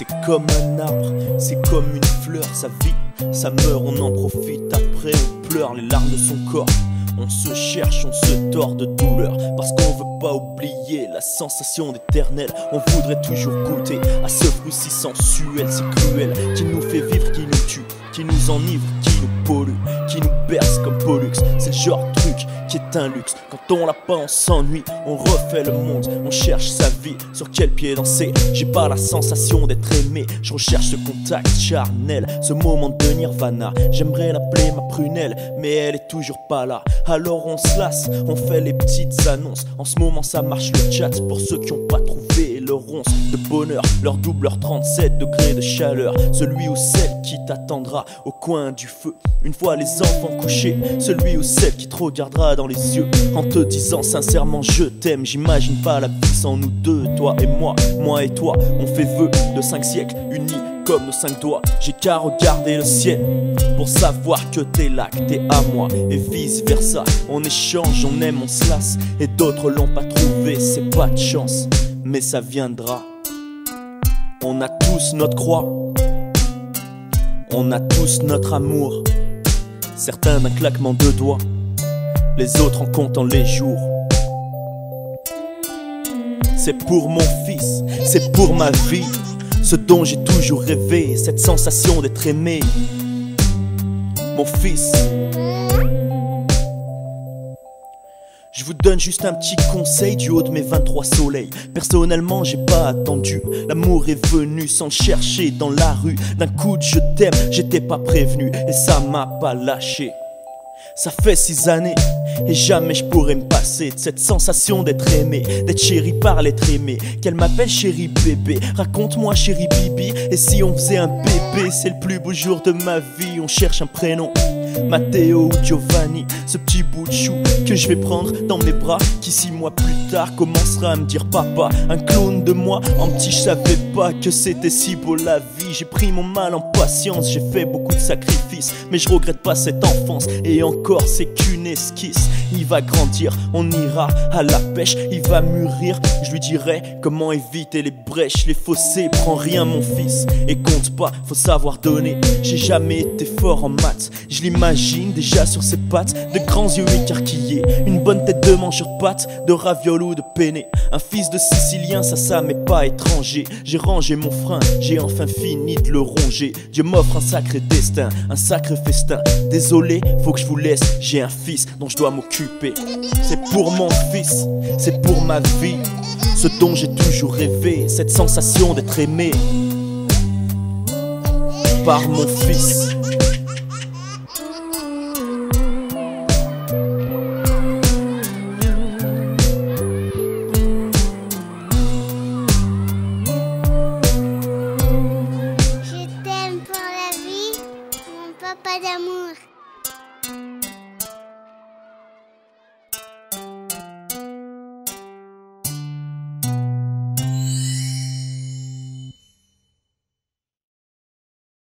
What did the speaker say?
C'est comme un arbre, c'est comme une fleur, ça vit, ça meurt, on en profite, après on pleure les larmes de son corps. On se cherche, on se tord de douleur Parce qu'on veut pas oublier la sensation d'éternel On voudrait toujours goûter à ce fruit si sensuel, si cruel Qui nous fait vivre, qui nous tue, qui nous enivre, Qui nous berce comme Pollux. C'est le genre de truc qui est un luxe. Quand on l'a pas on s'ennuie, on refait le monde. On cherche sa vie, sur quel pied danser? J'ai pas la sensation d'être aimé. Je recherche ce contact charnel Ce moment de nirvana J'aimerais l'appeler ma prunelle Mais elle est toujours pas là. Alors on se lasse, on fait les petites annonces. En ce moment ça marche le chat. Pour ceux qui ont pas trouvé de bonheur, leur double, leur 37 degrés de chaleur. Celui ou celle qui t'attendra au coin du feu. Une fois les enfants couchés, celui ou celle qui te regardera dans les yeux en te disant sincèrement je t'aime. J'imagine pas la vie sans nous deux, toi et moi, moi et toi. On fait vœu de cinq siècles unis comme nos cinq doigts. J'ai qu'à regarder le ciel pour savoir que t'es là, que t'es à moi et vice versa. On échange, on aime, on se lasse et d'autres l'ont pas trouvé, c'est pas de chance, mais ça viendra. On a tous notre croix, on a tous notre amour. Certains d'un claquement de doigts, les autres en comptant les jours. C'est pour mon fils, c'est pour ma vie. Ce dont j'ai toujours rêvé, cette sensation d'être aimé. Mon fils. Je vous donne juste un petit conseil du haut de mes 23 soleils. Personnellement, j'ai pas attendu. L'amour est venu sans chercher dans la rue. D'un coup je t'aime, j'étais pas prévenu et ça m'a pas lâché. Ça fait six années et jamais je pourrais me passer de cette sensation d'être aimé, d'être chéri par l'être aimé. Qu'elle m'appelle chéri bébé, raconte-moi chéri bibi. Et si on faisait un bébé, c'est le plus beau jour de ma vie. On cherche un prénom. Matteo ou Giovanni, ce petit bout de chou que je vais prendre dans mes bras, qui six mois plus tard commencera à me dire papa, un clone de moi. En petit, je savais pas que c'était si beau la vie. J'ai pris mon mal en patience, j'ai fait beaucoup de sacrifices, mais je regrette pas cette enfance. Et encore, c'est qu'une esquisse. Il va grandir, on ira à la pêche, il va mûrir. Je lui dirai comment éviter les brèches, les fossés. Prends rien, mon fils, et compte pas, faut savoir donner. J'ai jamais été fort en maths, je l'imagine déjà sur ses pattes, de grands yeux écarquillés, une bonne tête de mangeur de pâtes, de ravioles ou de penne. Un fils de Sicilien, ça, ça m'est pas étranger. J'ai rangé mon frein, j'ai enfin fini de le ronger. Dieu m'offre un sacré destin, un sacré festin. Désolé, faut que je vous laisse, j'ai un fils dont je dois m'occuper. C'est pour mon fils, c'est pour ma vie, ce dont j'ai toujours rêvé, cette sensation d'être aimé par mon fils. papai de amor.